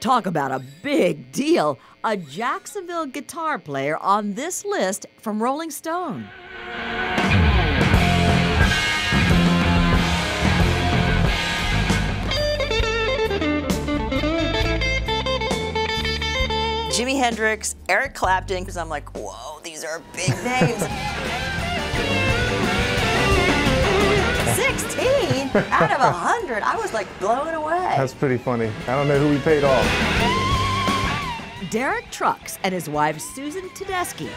Talk about a big deal. A Jacksonville guitar player on this list from Rolling Stone. Jimi Hendrix, Eric Clapton, because I'm like, whoa, these are big names. 16 out of 100. I was like blown away. That's pretty funny. I don't know who we paid off. Derek Trucks and his wife Susan Tedeschi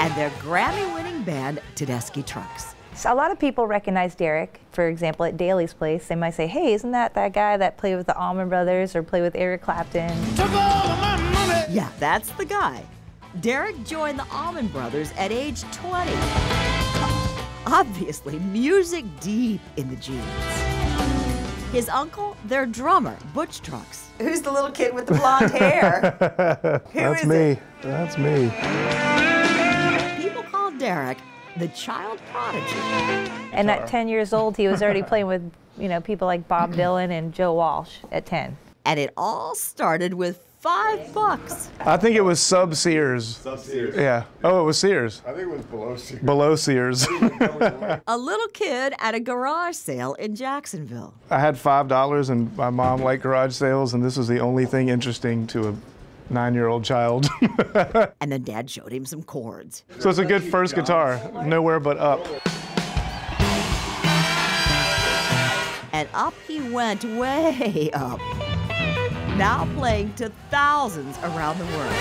and their Grammy winning band Tedeschi Trucks. So a lot of people recognize Derek. For example, at Daily's Place, they might say, "Hey, isn't that that guy that played with the Allman Brothers or played with Eric Clapton?" Yeah, that's the guy. Derek joined the Allman Brothers at age 20. Obviously, music deep in the genes. His uncle, their drummer, Butch Trucks. Who's the little kid with the blonde hair? That's me. it? That's me. People call Derek the child prodigy. And at 10 years old, he was already playing with, you know, people like Bob Dylan and Joe Walsh at 10. And it all started with five bucks. I think it was sub Sears. Sub Sears. Yeah. Oh, it was Sears. I think it was below Sears. Below Sears. A little kid at a garage sale in Jacksonville. I had five dollars, and my mom liked garage sales, and this was the only thing interesting to a nine-year-old child. And then dad showed him some chords. so it's a good first guitar. Nowhere but up. And up he went way up. Now playing to thousands around the world.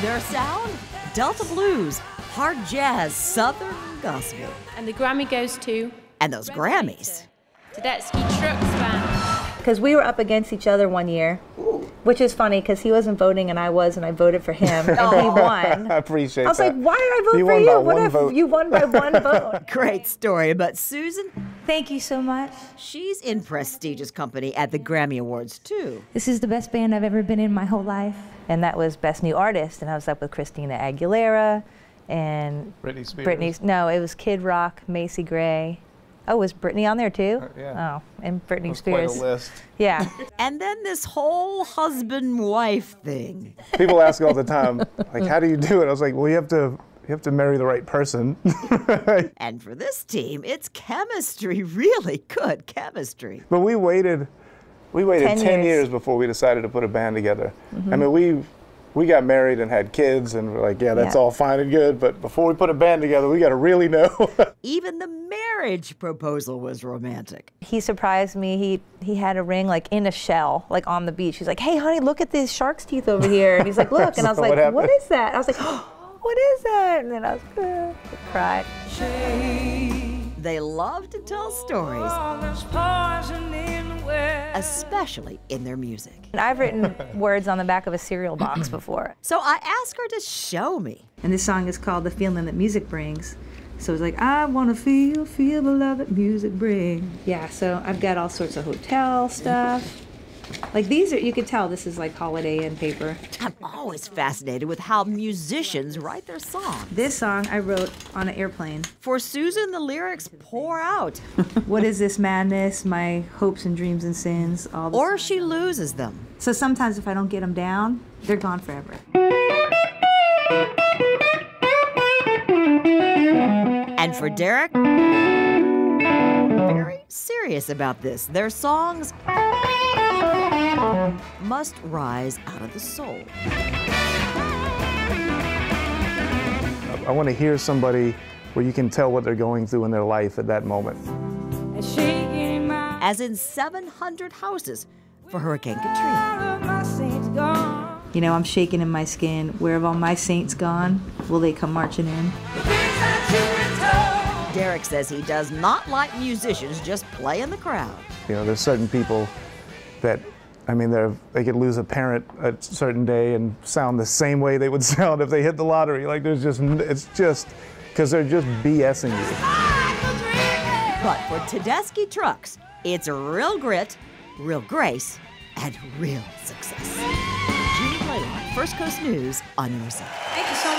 Their sound? Delta blues, hard jazz, southern gospel. And the Grammy goes to And those Grammys. Tedeschi Trucks Band. Because we were up against each other one year, which is funny because he wasn't voting and I was, and I voted for him, and he oh, won. I appreciate that. I was that. like, why did I vote You for you? What if vote. you won by one vote? Great story. But Susan, Thank you so much. she's in prestigious company at the Grammy Awards too. This is the best band I've ever been in my whole life. And that was Best New Artist, and I was up with Christina Aguilera and Britney Spears. Britney. No, it was Kid Rock, Macy Gray. Oh, was Britney on there too? Uh, yeah. Oh, and Britney That's quite a Spears. list. Yeah. And then this whole husband wife thing. People ask all the time, like, how do you do it? I was like, well, you have to, you have to marry the right person. And for this team, it's chemistry, really good chemistry. But we waited, we waited 10 10, years. years. before we decided to put a band together. Mm-hmm. I mean, we we got married and had kids, and we're like, yeah, that's Yeah. all fine and good. But before we put a band together, we got to really know. Even the marriage proposal was romantic. he surprised me. He he had a ring like in a shell, like on the beach. He's like, "Hey, honey, look at these shark's teeth over here." And he's like, "Look," and I was like, what "What happened? is that?" I was like, oh, "What is that?" And then I was, uh, I cried. They love to tell stories, especially in their music. And I've written words on the back of a cereal box before. So I asked her to show me. And this song is called The Feeling That Music Brings. So it's like, I want to feel, feel the love that music brings. Yeah, so I've got all sorts of hotel stuff. Like these are, you could tell this is like Holiday Inn paper. I'm always fascinated with how musicians write their songs. This song I wrote on an airplane. For Susan, the lyrics pour out, What is this madness? My hopes and dreams and sins. All or she loses them. So sometimes if I don't get them down, they're gone forever. And for Derek, very serious about this. Their songs must rise out of the soul. I want to hear somebody where you can tell what they're going through in their life at that moment. As in 700 houses for Hurricane Katrina. You know, I'm shaking in my skin. Where have all my saints gone? Will they come marching in? Derek says he does not like musicians just playing the crowd. You know, there's certain people that, I mean, they're, they could lose a parent a certain day and sound the same way they would sound if they hit the lottery. Like, there's just, it's just, because they're just BSing you. But for Tedeschi Trucks, it's real grit, real grace, and real success. Julie Blaylock, First Coast News on your side. Thank you so